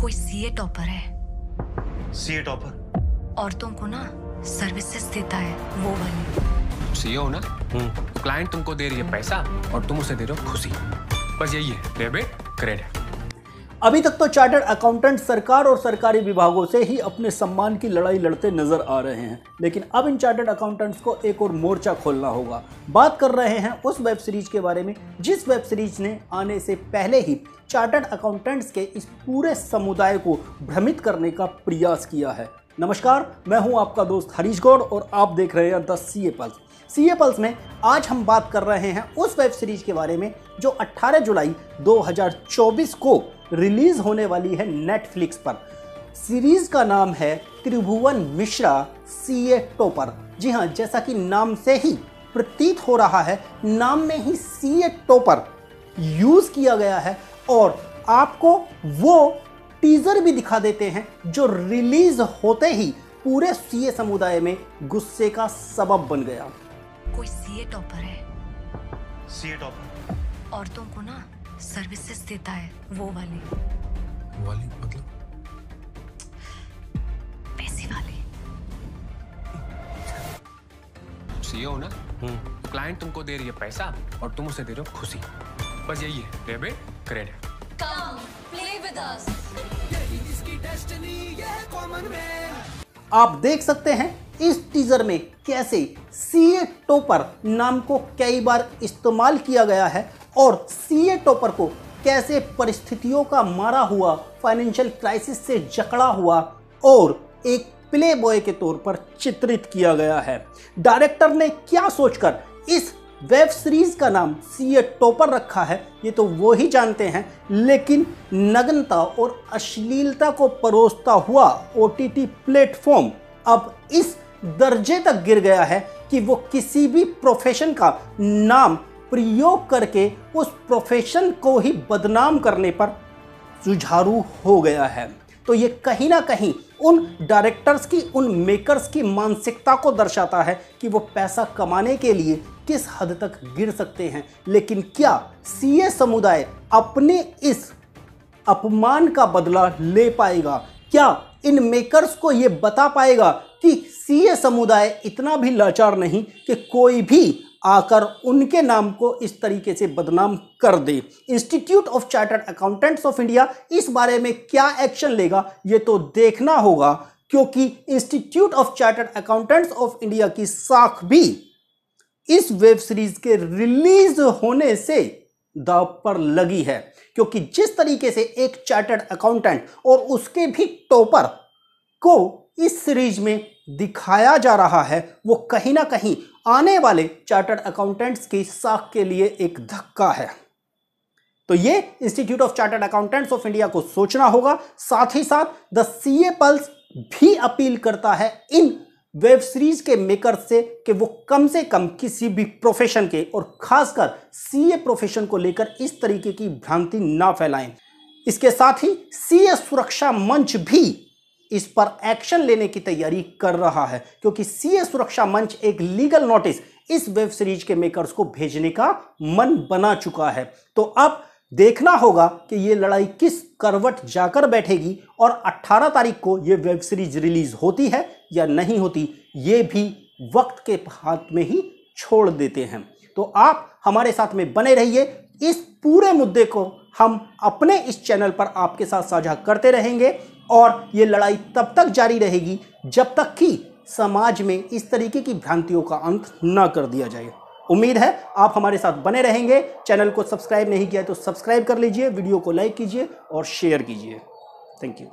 कोई CA topper है। CA topper औरतों को ना सर्विसेज़ देता है वो वाली। सीए हो ना? तो क्लाइंट तुमको दे रही है पैसा और तुम उसे दे रहे हो खुशी। बस यही है डेबिट क्रेडिट अभी तक तो चार्टर्ड अकाउंटेंट सरकार और सरकारी विभागों से ही अपने सम्मान की लड़ाई लड़ते नज़र आ रहे हैं। लेकिन अब इन चार्टर्ड अकाउंटेंट्स को एक और मोर्चा खोलना होगा। बात कर रहे हैं उस वेब सीरीज़ के बारे में, जिस वेब सीरीज़ ने आने से पहले ही चार्टर्ड अकाउंटेंट्स के इस पूरे समुदाय को भ्रमित करने का प्रयास किया है। नमस्कार, मैं हूँ आपका दोस्त हरीश गौड़ और आप देख रहे हैं the C A plus C A plus में आज हम बात कर रहे हैं उस वेब सीरीज़ के बारे में जो 18 जुलाई 2024 को रिलीज़ होने वाली है नेटफ्लिक्स पर। सीरीज़ का नाम है त्रिभुवन मिश्रा सी ए टोपर। जी हाँ जैसा कि नाम से ही प्रतीत हो रहा है, नाम में ही सी ए टोपर यूज़ किया गया है और आपको वो टीजर भी दिखा देते हैं जो रिलीज़ होते ही पूरे सीए समुदाय में गुस्से का सबब बन गया। कोई सीए टॉपर है। सीए टॉपर औरतों को ना सर्विसेज़ देता है वो वाली। वाली मतलब? पैसे वाली। सीए हो ना? तो क्लाइंट तुमको दे रही है पैसा और तुम उसे दे रहे हो खुशी। बस यही है debit credit Come, play with us. आप देख सकते हैं इस टीजर में कैसे सी ए टोपर नाम को कई बार इस्तेमाल किया गया है और सी ए टोपर को कैसे परिस्थितियों का मारा हुआ फाइनेंशियल क्राइसिस से जकड़ा हुआ और एक प्ले बॉय के तौर पर चित्रित किया गया है। डायरेक्टर ने क्या सोचकर इस वेब सीरीज़ का नाम सीए टॉपर रखा है, ये तो वो ही जानते हैं, लेकिन नग्नता और अश्लीलता को परोसता हुआ ओ टी प्लेटफॉर्म अब इस दर्जे तक गिर गया है कि वो किसी भी प्रोफेशन का नाम प्रयोग करके उस प्रोफेशन को ही बदनाम करने पर जुझारू हो गया है। तो ये कहीं ना कहीं उन डायरेक्टर्स की, उन मेकर्स की मानसिकता को दर्शाता है कि वो पैसा कमाने के लिए किस हद तक गिर सकते हैं। लेकिन क्या सीए समुदाय अपने इस अपमान का बदला ले पाएगा? क्या इन मेकर्स को ये बता पाएगा कि सीए समुदाय इतना भी लाचार नहीं कि कोई भी आकर उनके नाम को इस तरीके से बदनाम कर दे। Institute of chartered accountants of India इस बारे में क्या एक्शन लेगा, ये तो देखना होगा, क्योंकि institute of chartered accountants of India की साख भी इस वेब सीरीज़ के रिलीज़ होने से दाव पर लगी है, क्योंकि जिस तरीके से एक चार्टर्ड अकाउंटेंट और उसके भी टॉपर को इस सीरीज़ में दिखाया जा रहा है, वो कहीं ना कहीं आने वाले चार्टर्ड अकाउंटेंट्स की साख के लिए एक धक्का है। तो ये institute of chartered accountants of India को सोचना होगा, साथ ही साथ द सीए पल्स भी अपील करता है इन वेब सीरीज़ के मेकर से कि वो कम से कम किसी भी प्रोफेशन के और खासकर सीए प्रोफेशन को लेकर इस तरीके की भ्रांति ना फैलाएँ। इसके साथ ही सीए सुरक्षा मंच भी इस पर एक्शन लेने की तैयारी कर रहा है, क्योंकि सीए सुरक्षा मंच एक लीगल नोटिस इस वेब सीरीज़ के मेकर्स को भेजने का मन बना चुका है। तो अब देखना होगा कि ये लड़ाई किस करवट जाकर बैठेगी और 18 तारीख को ये वेब सीरीज़ रिलीज़ होती है या नहीं होती, ये भी वक्त के हाथ में ही छोड़ देते हैं। तो आप हमारे साथ में बने रहिए, इस पूरे मुद्दे को हम अपने इस चैनल पर आपके साथ साझा करते रहेंगे। और ये लड़ाई तब तक जारी रहेगी जब तक कि समाज में इस तरीके की भ्रांतियों का अंत न कर दिया जाए। उम्मीद है आप हमारे साथ बने रहेंगे। चैनल को सब्सक्राइब नहीं किया तो सब्सक्राइब कर लीजिए, वीडियो को लाइक कीजिए और शेयर कीजिए। Thank you.